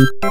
you.